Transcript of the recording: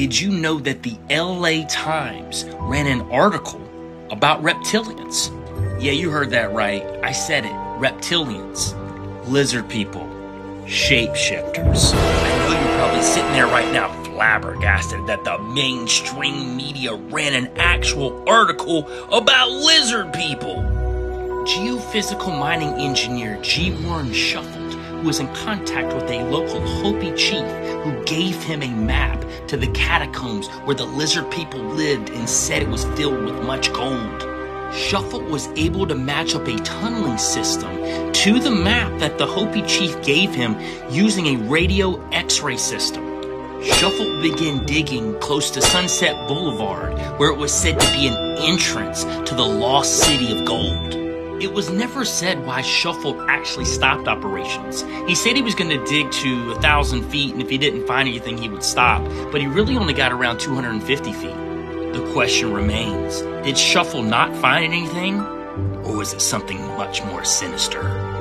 Did you know that the LA Times ran an article about reptilians? Yeah, you heard that right. I said it. Reptilians, lizard people, shapeshifters. I know you're probably sitting there right now flabbergasted that the mainstream media ran an actual article about lizard people. Geophysical mining engineer G. Warren Shufelt, who was in contact with a local Hopi chief who gave him a map to the catacombs where the lizard people lived and said it was filled with much gold. Shufelt was able to match up a tunneling system to the map that the Hopi chief gave him using a radio x ray system. Shufelt began digging close to Sunset Boulevard, where it was said to be an entrance to the lost city of gold. It was never said why Shufelt actually stopped operations. He said he was going to dig to a thousand feet, and if he didn't find anything, he would stop, but he really only got around 250 feet. The question remains did Shufelt not find anything? Or was it something much more sinister?